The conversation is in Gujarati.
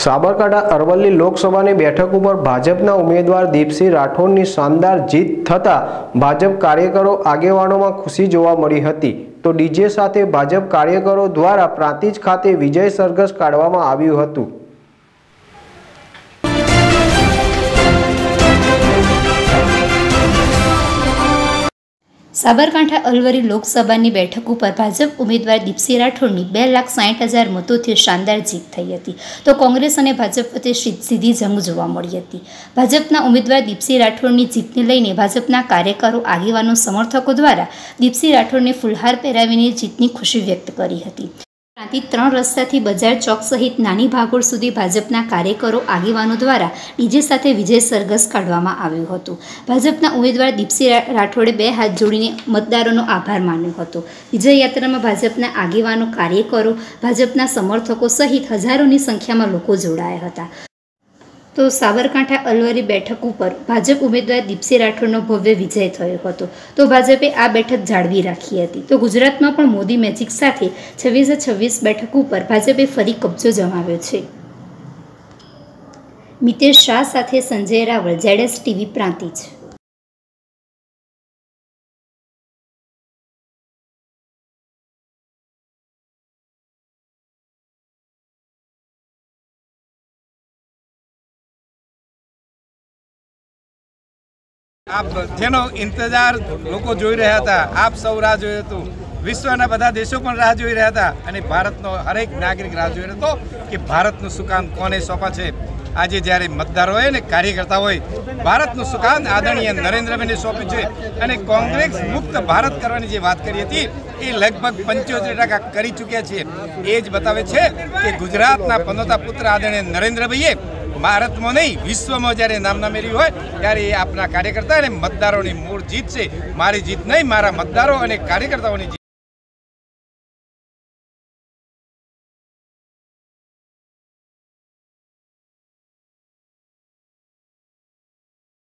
સાબરકાંઠા અરવલ્લી લોકસભાની બેઠક ઉપર ભાજપના ઉમેદવાર દીપસિંહ રાઠોડની શાનદાર જીત થતાં ભાજપ કાર્યકરો આગેવાનોમાં ખુશી જોવા મળી હતી. તો ડીજે સાથે ભાજપ કાર્યકરો દ્વારા પ્રાંતિજ ખાતે વિજય સરઘસ કાઢવામાં આવ્યું હતું. સાબરકાંઠા અલવરી લોકસભાની બેઠક ઉપર ભાજપ ઉમેદવાર દીપસિંહ રાઠોડની બે લાખ સાઠ હજાર મતોથી શાનદાર જીત થઈ હતી. તો કોંગ્રેસ અને ભાજપ વચ્ચે સીધી જંગ જોવા મળી હતી. ભાજપના ઉમેદવાર દીપસિંહ રાઠોડની જીતને લઈને ભાજપના કાર્યકરો, આગેવાનો, સમર્થકો દ્વારા દીપસિંહ રાઠોડને ફુલહાર પહેરાવીને જીતની ખુશી વ્યક્ત કરી હતી. ત્યાંથી ત્રણ રસ્તાથી બજાર ચોક સહિત નાની ભાગોળ સુધી ભાજપના કાર્યકરો આગેવાનો દ્વારા ડીજે સાથે વિજય સરઘસ કાઢવામાં આવ્યું હતું. ભાજપના ઉમેદવાર દીપસિંહ રાઠોડે બે હાથ જોડીને મતદારોનો આભાર માન્યો હતો. વિજય યાત્રામાં ભાજપના આગેવાનો, કાર્યકરો, ભાજપના સમર્થકો સહિત હજારોની સંખ્યામાં લોકો જોડાયા હતા. તો સાબરકાંઠા અલવરી બેઠક ઉપર ભાજપ ઉમેદવાર દીપસિંહ રાઠોડનો ભવ્ય વિજય થયો હતો. તો ભાજપે આ બેઠક જાળવી રાખી હતી. તો ગુજરાતમાં પણ મોદી મેજિક સાથે છવ્વીસે છવ્વીસ બેઠક ઉપર ભાજપે ફરી કબજો જમાવ્યો છે. મિતેશ શાહ સાથે સંજય રાવળ જેડેસ ટીવી, પ્રાંતિજ. આપ જેનો ઇંતજાર લોકો જોઈ રહ્યા હતા, આપ સૌ રાહ જોયું હતું. વિશ્વના બધા દેશો પણ રાહ જોઈ રહ્યા હતા અને ભારતનો હરેક નાગરિક રાહ જોઈ રહ્યો હતો કે ભારતનું સુકાન કોને સોંપા છે? આજે જ્યારે મતદારો હોય ને કાર્યકર્તા હોય, ભારતનું સુકાન આદરણીય નરેન્દ્રભાઈને સોંપ્યું છે અને કોંગ્રેસ મુક્ત ભારત કરવાની જે વાત કરી હતી, એ લગભગ પંચોતેર ટકા કરી ચૂક્યા છે. એ જ બતાવે છે કે ગુજરાતના પનોતા પુત્ર આદરણીય નરેન્દ્રભાઈએ ભારતમાં નહીં, વિશ્વમાં જ્યારે નામના મેળવ્યું હોય, ત્યારે એ આપના કાર્યકર્તા અને મતદારોની મૂળ જીત છે. મારી જીત નહીં, મારા મતદારો અને કાર્યકર્તાઓની